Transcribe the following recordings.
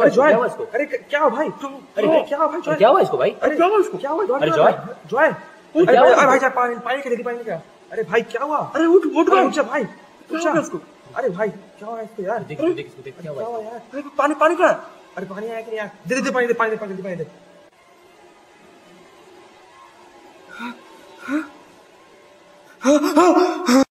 हुआ अरे जॉय क्या हुआ इसको? अरे क्या हुआ भाई? अरे क्या हुआ भाई अरे क्या हुआ इसको भाई? अरे क्या हुआ इसको? क्या हुआ? अरे जॉय? जॉय अरे अरे भाई हुआ? अरे भाई जा पानी पानी के देखी पानी क्या अरे भाई क्या हुआ? अरे उठ उठ भाई। जा भाई हुआ इसको? अरे भाई क्या हुआ इसको यार? देख देख इसको देख क्या हुआ यार? अरे पानी पानी का अरे पानी आया कि नहीं आया दे दे पानी दे पानी दे पानी दे पानी दे। बे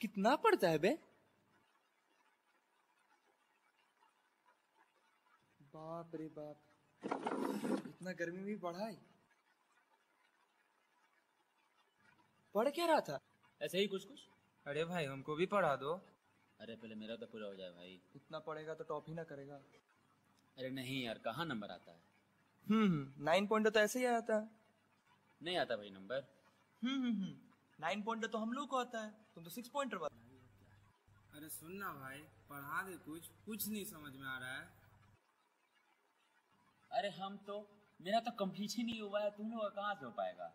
कितना पड़ता है बे? बाप रे बाप। इतना गर्मी भी बढ़ा है? पढ़ क्या रहा था? ऐसे ही कुछ कुछ। अरे भाई हमको भी पढ़ा दो। अरे पहले मेरा तो पूरा हो जाए भाई। इतना पढ़ेगा तो टॉप ही ना करेगा। अरे नहीं यार कहाँ नंबर आता है? हम्म नाइन पॉइंट तो ऐसे ही आता है। नहीं आता भाई नंबर। हम्म हम्म। नाइन पॉइंट तो हम लोग को आता है। तुम तो सिक्स पॉइंटर बात अरे सुन ना भाई पढ़ा दे कुछ कुछ नहीं समझ में आ रहा है। अरे हम तो मेरा तो कंप्लीट ही नहीं हुआ है तुम लोग कहाँ से हो पाएगा?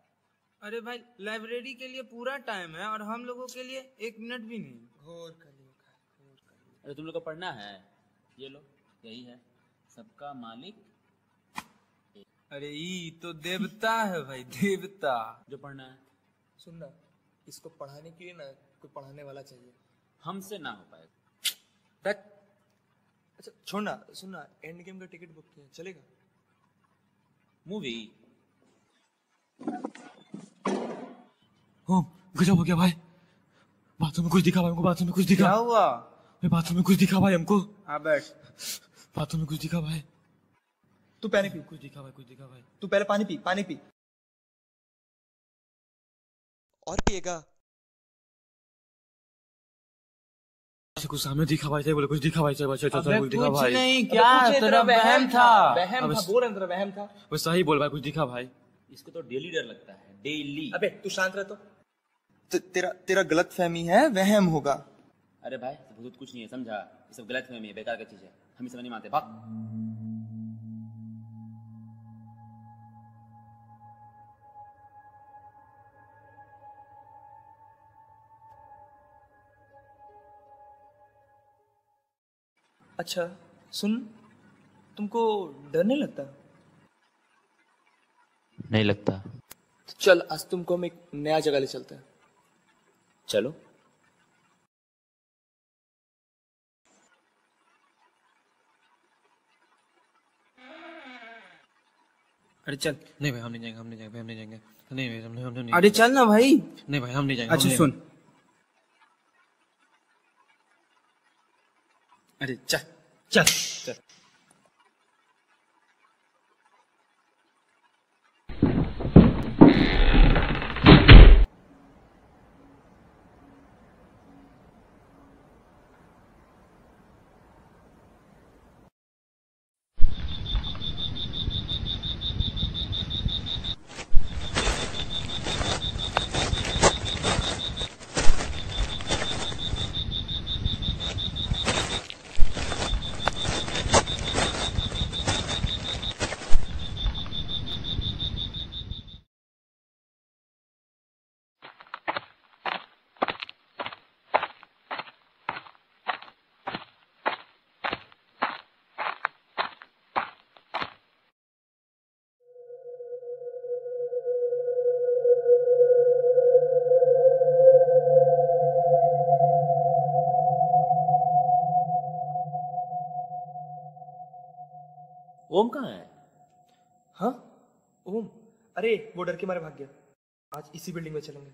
अरे भाई लाइब्रेरी के लिए पूरा टाइम है और हम लोगों के लिए एक मिनट भी नहीं। घोर कलयुग घोर कलयुग अरे तुम लोग को पढ़ना है। ये लो यही है। सबका मालिक अरे ई तो देवता है भाई देवता। जो पढ़ना है। सुन ना इसको पढ़ाने के लिए ना कोई पढ़ाने वाला चाहिए। हमसे ना हो पाएगा अच्छा छोड़ ना सुन ना एंड गेम का टिकट बुक किया चलेगा? मूवी ओम गजब हो गया भाई। बाथरूम में कुछ दिखा भाई हमको बाथरूम में कुछ दिखा। क्या हुआ? भाई बाथरूम में कुछ दिखा भाई हमको। आ बैठ। बाथरूम में कुछ दिखा भाई। तू पानी पी। कुछ दिखा भाई कुछ दिखा भाई। तू पहले पानी पी पानी पी। और पिएगा। ऐसे कुछ सामने दिखा भाई बोले कुछ दिखा भाई चल चल चल अबे कुछ दिखा कुछ भाई नहीं क्या तेरा वहम था। वहम था बोल अंदर वहम था। वो सही बोल भाई कुछ दिखा भाई इसको तो डेली डर लगता है डेली अबे तू शांत रह तो। तेरा तेरा गलत फहमी है वहम होगा। अरे भाई सब भूत कुछ नहीं है समझा? ये सब गलत फहमी है बेकार की चीज़ है। हम इसे नहीं मानते भाग। अच्छा सुन तुमको डर नहीं लगता? नहीं लगता। चल आज तुमको हम एक नया जगह ले चलते हैं। चलो। अरे चल। नहीं भाई हम नहीं जाएँगे हम नहीं जाएँगे भाई हम नहीं जाएँगे। नहीं भाई हम नहीं हम नहीं अरे चल ना भाई। नहीं भाई हम नहीं जाएँगे अच्छा नहीं- सुन अरे चल चल चल ओम कहाँ है? हाँ ओम। अरे वो डर के मारे भाग गया। आज इसी बिल्डिंग में चलेंगे।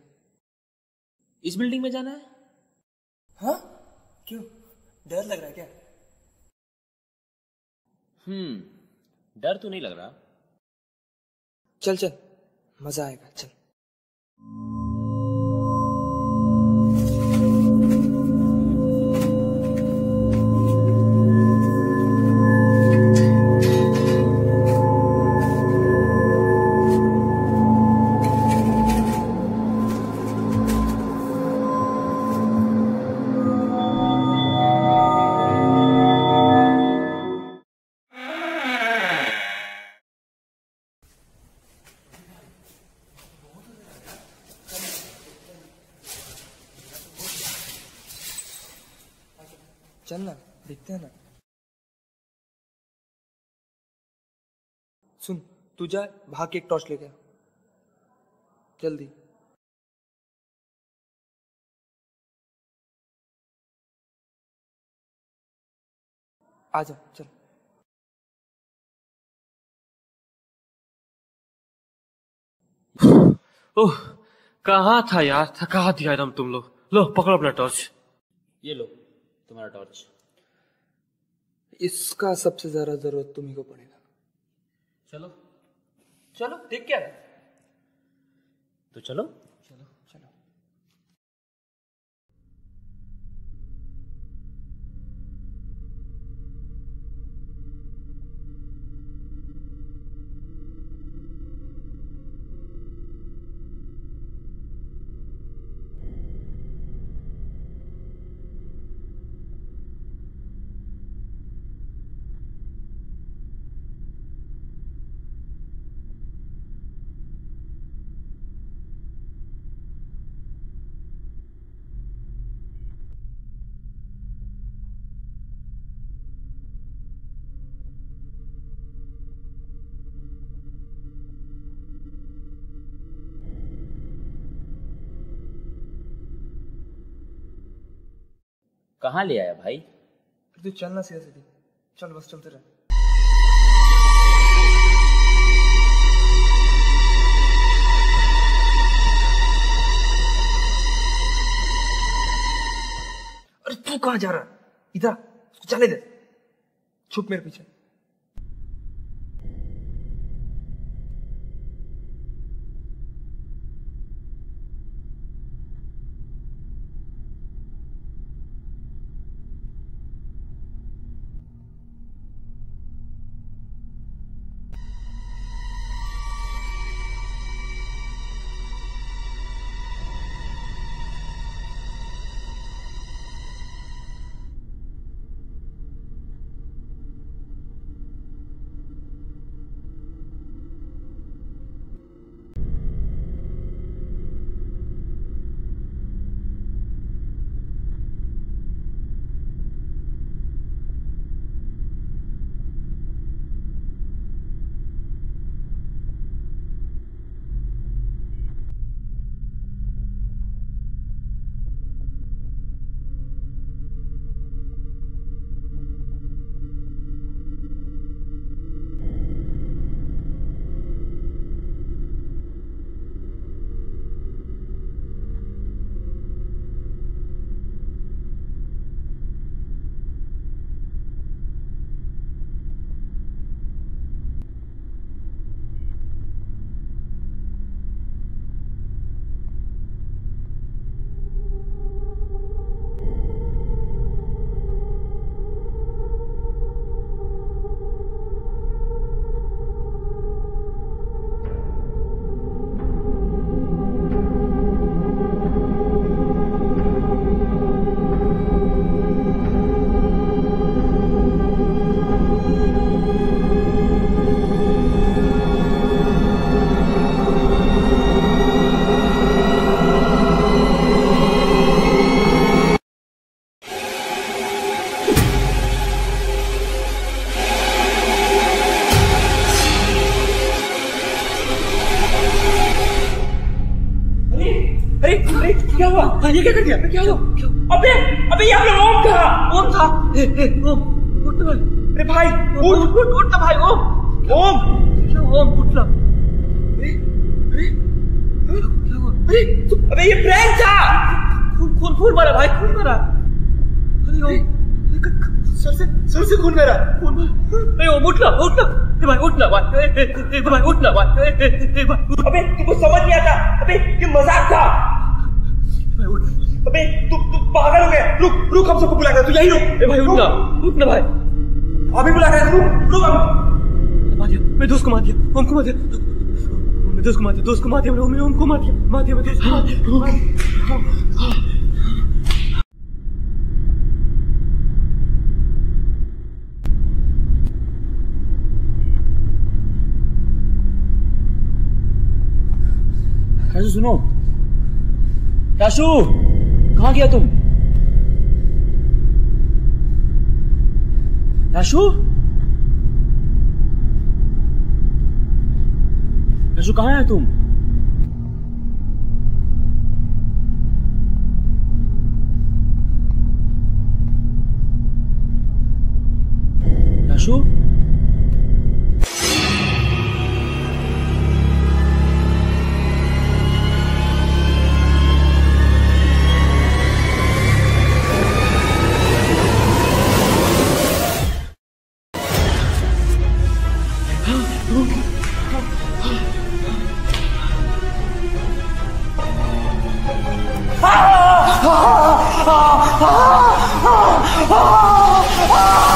इस बिल्डिंग में जाना है? हाँ? क्यों? डर लग रहा है क्या? हम्म डर तो नहीं लग रहा। चल चल। मज़ा आएगा चल। चल ना देखते हैं ना। सुन तू जा भाग के एक टॉर्च लेके जल्दी। आ जा चल। ओह कहाँ था यार? थका दिया एकदम तुम लोग। लो पकड़ो अपना टॉर्च ये लो। तुम्हारा टॉर्च इसका सबसे ज़्यादा ज़रूरत तुम्ही को पड़ेगा। चलो। चलो देख क्या है। तो चलो। चलो। कहाँ ले आया भाई? तू चलना सीधा सीधे। चल बस, चलते रहे। अरे तू कहाँ जा रहा इधर चले दे। छुप मेरे पीछे। ये क्या कर दिया? क्या हुआ? अबे अबे ये अपना ओम था। ओम था? ए, ओम उठ ना अरे भाई उठ। उठ उठ ना भाई ओम। ओम। क्या ओम उठ ना अरे अरे क्या हुआ? अरे तू- अबे ये प्रैंक था। खून खून खून मारा भाई खून मारा। अरे ओम। सर से सर से खून मेरा। खून मारा। अरे ओम उठ ना उठ ना ए भाई उठ ना भाई। ए, भाई उठ ना भाई। अबे तुमको समझ नहीं आता। अबे ये मज़ाक था। अबे तू तू पागल हो गया। रुक रुक हम सबको बुला रहा तू यही रुक। ए भाई उठ ना। उठ ना भाई। अभी बुला रहा है, रुक रुक। मार दिया मैं दोस्त को मार दिया ओम को मार दिया। मैं दोस्त को मार दिया दोस्त को मार दिया मैंने ओम को मार दिया मार दिया मैं दोस्त को मार दिया। सुनो राशु कहाँ गया तुम? राशु? राशु कहाँ है तुम? राशु? 啊啊啊啊